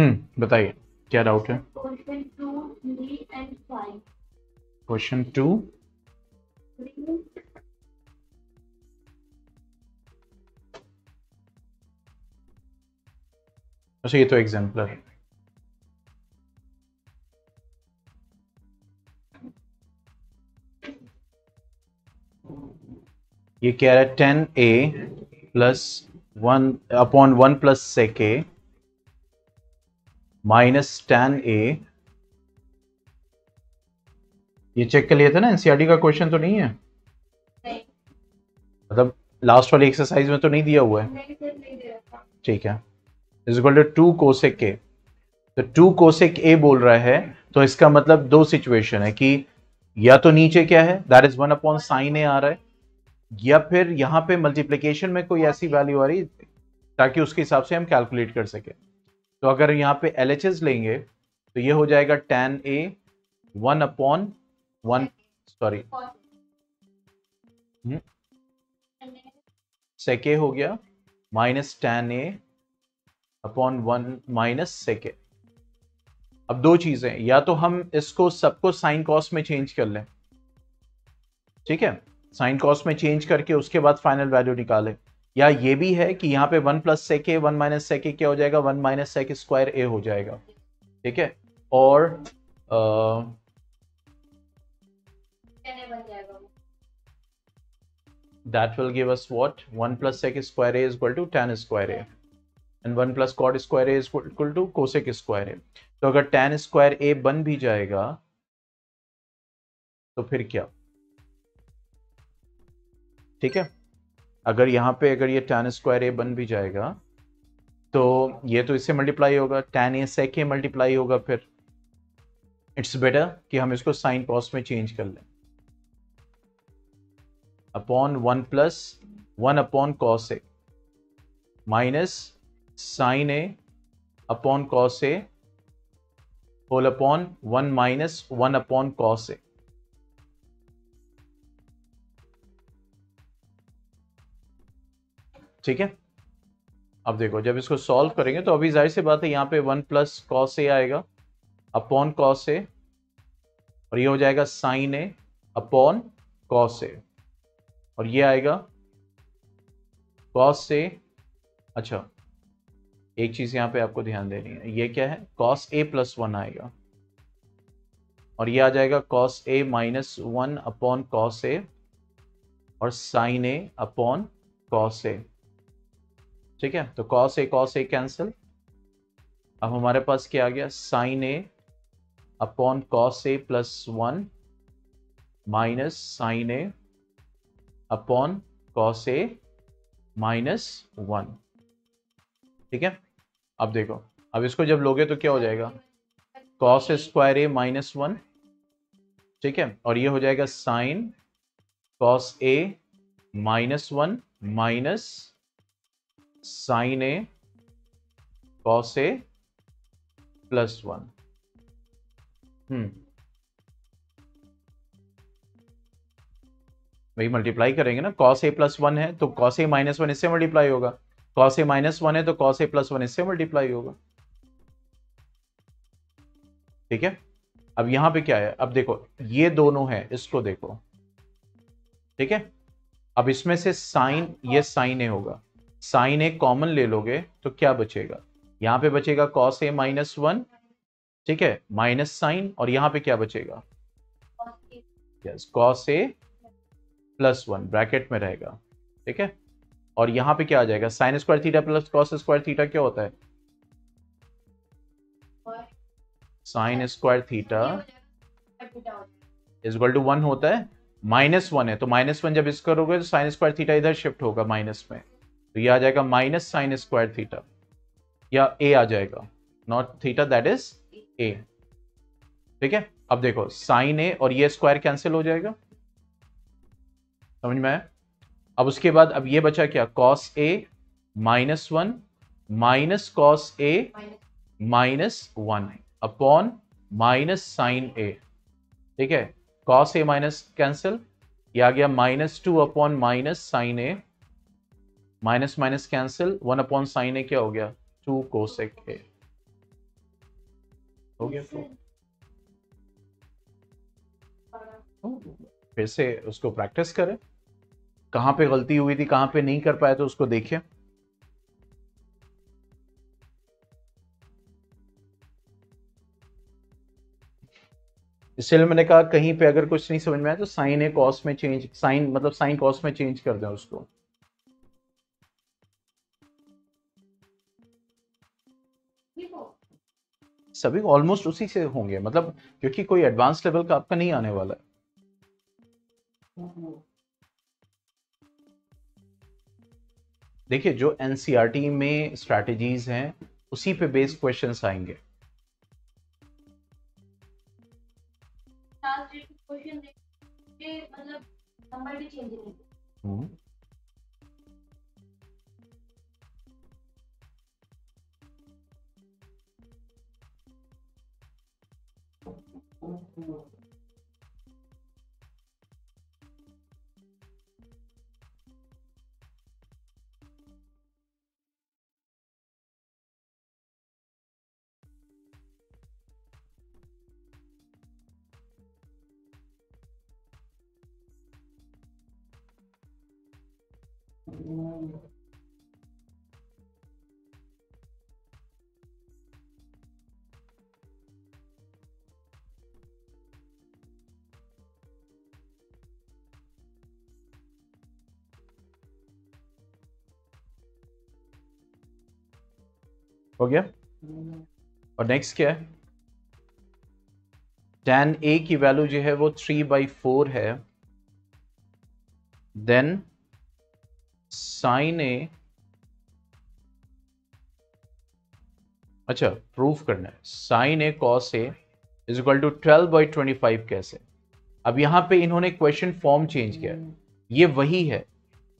हम्म बताइए क्या डाउट है? Question two, three and five. Question two अच्छा ये तो एग्जाम्पलर है। ये कह रहा है? Tan A plus one upon one plus sec A minus tan A ये चेक कर लिया था ना? एनसीआरटी का क्वेश्चन तो नहीं है? मतलब लास्ट वाली एक्सरसाइज में तो नहीं दिया हुआ है। ठीक है। Is equal to two cosec A तो टू कोसेक ए बोल रहा है तो इसका मतलब दो सिचुएशन है कि या तो नीचे क्या है? That is one upon sine A आ रहा है। या फिर यहाँ पे मल्टीप्लीकेशन में कोई ऐसी वैल्यू आ रही ताकि उसके हिसाब से हम कैलकुलेट कर सके। तो अगर यहाँ पे एलएचएस लेंगे तो ये हो जाएगा tan A one upon one sorry. Sec A हो गया minus tan A upon one minus sec A अब दो चीज़ें, या तो हम इसको सबको साइन कॉस में चेंज कर लें। ठीक है? साइन कॉस में चेंज करके उसके बाद फाइनल वैल्यू निकालें। या ये भी है कि यहाँ पे one plus sec A one minus sec A क्या हो जाएगा one minus sec square A हो जाएगा ठीक है और अ, वो that will give us what 1 plus sec square a is equal to tan square a and 1 plus cot square a is equal to cosec square a तो अगर tan square a बन भी जाएगा तो फिर क्या ठीक है अगर यहाँ पे अगर ये tan स्क्वायर ए बन भी जाएगा तो ये तो इससे मल्टीप्लाई होगा, tan A sec a multiply होगा फिर। इट्स बेटर कि हम इसको साइन कॉस में चेंज कर लें। Upon one plus one upon cos A minus sine A upon cos A whole upon one minus one upon cos A ठीक है? अब देखो, जब इसको सॉल्व करेंगे तो अभी ज़ाहिर सी बात है, यहाँ पे वन प्लस कॉस ए आएगा अपॉन कॉस ए और ये हो जाएगा sine A upon cos A और ये आएगा कॉस ए अच्छा एक चीज़ यहाँ पे आपको ध्यान देनी है, ये क्या है? कॉस ए प्लस वन आएगा। और ये आ जाएगा cos A minus one upon cos A और sine A upon cos A ठीक है? तो cos A cos A cancel अब हमारे पास क्या आ गया? Sine A upon cos A plus one minus sine A upon cos A minus one ठीक है? अब देखो। अब इसको जब लोगे तो क्या हो जाएगा? Cos square A minus one ठीक है? और ये हो जाएगा sine cos A minus one minus sine A cos A plus one hmm वही मल्टीप्लाई करेंगे ना कॉस ए प्लस वन है तो कॉस ए माइनस वन इससे मल्टीप्लाई होगा। कॉस ए माइनस वन है तो कॉस ए प्लस वन इससे मल्टीप्लाई होगा। ठीक है? अब यहाँ पे क्या है? अब देखो, ये दोनों है, इसको देखो। ठीक है? अब इसमें से साइन ये साइन ए होगा। साइन ए कॉमन ले लोगे तो क्या बचेगा? यहाँ पे बचेगा कॉस ए माइनस वन ठीक है? माइनस साइन, और यहाँ पे क्या बचेगा? Yes cos A plus one bracket में रहेगा, ठीक है? और यहाँ पे क्या आ जाएगा? Sine square theta plus cos square theta क्या होता है? Sine square theta is equal to one होता है। माइनस वन है तो माइनस वन जब इस करोगे तो साइन स्क्वायर थीटा इधर शिफ्ट होगा माइनस में। तो ये आ जाएगा माइनस साइन स्क्वायर थीटा या ए आ जाएगा not theta that is A ठीक है? अब देखो साइन ए और ये स्क्वायर कैंसिल हो जाएगा। समझ में अब उसके बाद, अब ये बचा क्या? Cos A minus one minus cos A minus one upon minus sine A ठीक है? कॉस ए माइनस कैंसिल ये आ गया minus two upon minus sine A minus minus cancel, one upon sine A क्या हो गया? टू कोसेक ए हो गया तो? फिर से उसको प्रैक्टिस करें। कहाँ पे गलती हुई थी, कहाँ पे नहीं कर पाए तो उसको देखिए इसलिए मैंने कहा कहीं पे अगर कुछ नहीं समझ में आया तो साइन है कॉस में चेंज साइन मतलब साइन कॉस में चेंज कर दें उसको। सभी ऑलमोस्ट उसी से होंगे मतलब क्योंकि कोई एडवांस लेवल का आपका नहीं आने वाला है। देखिए जो एनसीईआरटी में स्ट्रैटेजीज हैं उसी पे बेस्ड क्वेश्चंस आएँगे। क्वेश्चन मतलब नंबर भी चेंज नहीं किए। हम्म, हो गया। और नेक्स्ट क्या है? tan a की वैल्यू जो है वो थ्री बाई फोर है। देन साइन ए अच्छा प्रूफ करना है। Sine A cos A is equal to twelve by twenty five कैसे? अब यहाँ पे इन्होंने क्वेश्चन फॉर्म चेंज किया। ये वही है।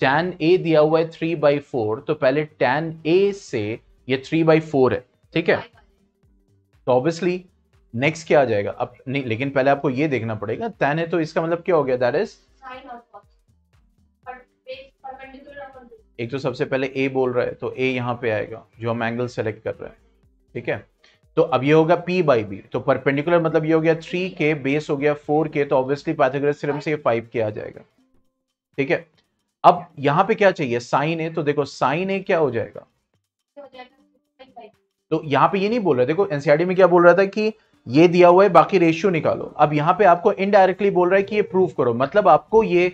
tan a दिया हुआ है थ्री बाई फोर तो पहले tan a से ये थ्री बाई फोर है ठीक है? तो ऑब्वियसली नेक्स्ट क्या आ जाएगा? अब नहीं लेकिन पहले आपको ये देखना पड़ेगा tan है तो इसका मतलब क्या हो गया? दैट इज़ एक तो सबसे पहले ए बोल रहा है तो ए यहाँ पे आएगा जो हम एंगल सेलेक्ट कर रहे हैं ठीक है? तो अब ये होगा पी बाई बी तो परपेंडिकुलर मतलब ये हो गया थ्री के बेस हो गया फोर के तो ऑब्वियसली पाइथागोरस थ्योरम से ये फाइव के आ जाएगा ठीक है? अब यहाँ पे क्या चाहिए? साइन ए तो देखो साइन ए क्या हो जाएगा? तो यहाँ पे ये नहीं बोल रहे, देखो एनसीआरटी में क्या बोल रहा था कि ये दिया हुआ है, बाकी रेशियो निकालो। अब यहाँ पे आपको इनडायरेक्टली बोल रहा है कि ये प्रूफ करो। मतलब आपको ये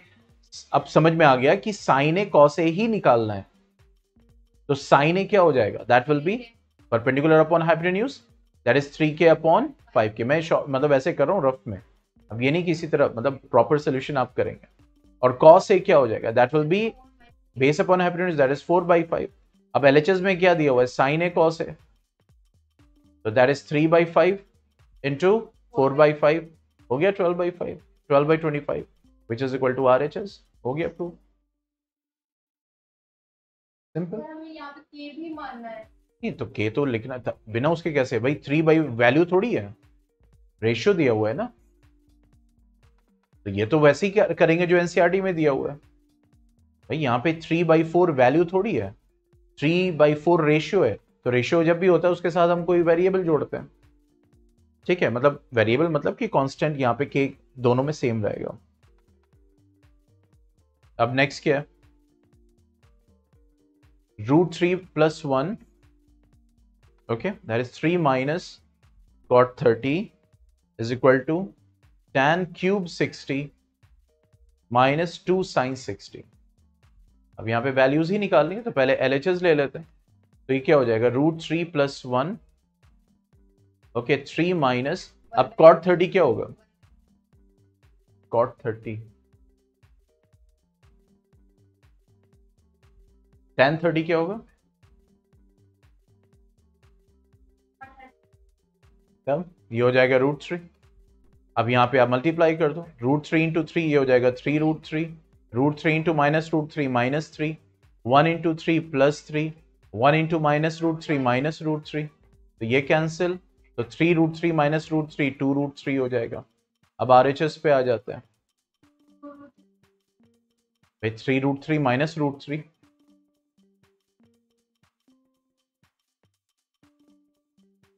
अब समझ में आ गया कि साइन ए कॉस ए ही निकालना है। तो साइन ए क्या हो जाएगा? That will be perpendicular upon hypotenuse that is three k upon five k मैं मतलब ऐसे कर रहा हूँ रफ में। अब ये नहीं किसी तरह मतलब प्रॉपर सोल्यूशन आप करेंगे। और कॉस ए क्या हो जाएगा? That will be base upon hypotenuse that is four by five अब एलएचएस में क्या दिया हुआ है? Sine A cos A. तो that is three by five into four by five हो गया twelve by five twelve by twenty five which is equal to R H S हो गया प्रूव सिंपल नहीं तो के तो लिखना था। बिना उसके कैसे? भाई थ्री बाई वैल्यू थोड़ी है। रेशियो दिया हुआ है ना? तो ये तो वैसे ही करेंगे जो एनसीआरटी में दिया हुआ है। भाई यहाँ पे थ्री बाई फोर वैल्यू थोड़ी है। थ्री बाई फोर रेशियो है। तो रेशियो जब भी होता है, उसके साथ हम कोई वेरिएबल जोड़ते हैं। ठीक है? मतलब वेरिएबल मतलब कि कांस्टेंट यहाँ पे के दोनों में सेम रहेगा। अब नेक्स्ट क्या है? Root three plus one okay? That is 3 minus cot 30 is equal to tan cube 60 minus 2 sin 60 अब यहाँ पे वैल्यूज़ ही निकालनी है तो पहले एल ले लेते हैं। तो ये क्या हो जाएगा? Root three plus one okay three minus अब कॉट थर्टी क्या होगा? कॉट थर्टी टेन थर्टी क्या होगा? तब ये हो जाएगा रूट थ्री अब यहाँ पे आप मल्टीप्लाई कर दो। रूट थ्री इंटू थ्री ये हो जाएगा three root three root three into minus root three minus three one into three plus three one into minus root three minus root three तो ये कैंसिल तो three root three minus root three two root three हो जाएगा। अब are H S पे आ जाते हैं। Three root three minus root three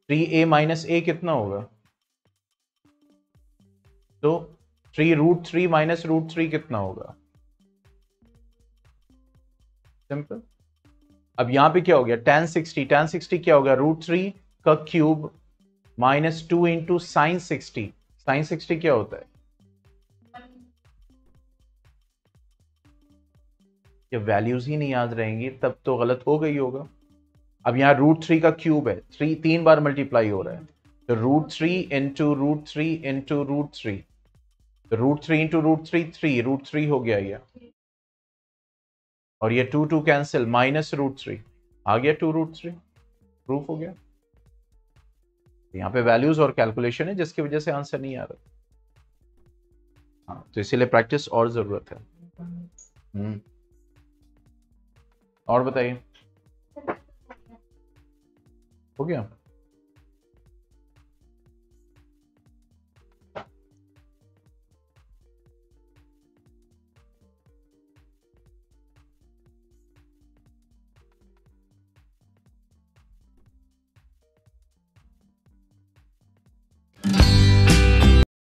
three A minus A कितना होगा? तो three root three minus root three कितना होगा? सिंपल अब यहाँ पे क्या हो गया? टेन सिक्सटी टेन सिक्सटी क्या होगा रूट थ्री का cube minus two into sine sixty sine sixty क्या होता है? जब वैल्यूज़ ही नहीं याद रहेंगी, तब तो गलत हो गई होगा। अब यहाँ रूट थ्री का क्यूब है। थ्री तीन बार मल्टीप्लाई हो रहा है। तो root three into root three into root three root three into root three three root three हो गया ये। और ये two two cancel, minus root three. आ गया टू रूट थ्री। प्रूफ हो गया। यहाँ पे वैल्यूज़ और कैलकुलेशन है, जिसकी वजह से आंसर नहीं आ रहा। हाँ तो इसीलिए प्रैक्टिस और ज़रूरत है। हम्म। और बताइए। हो गया?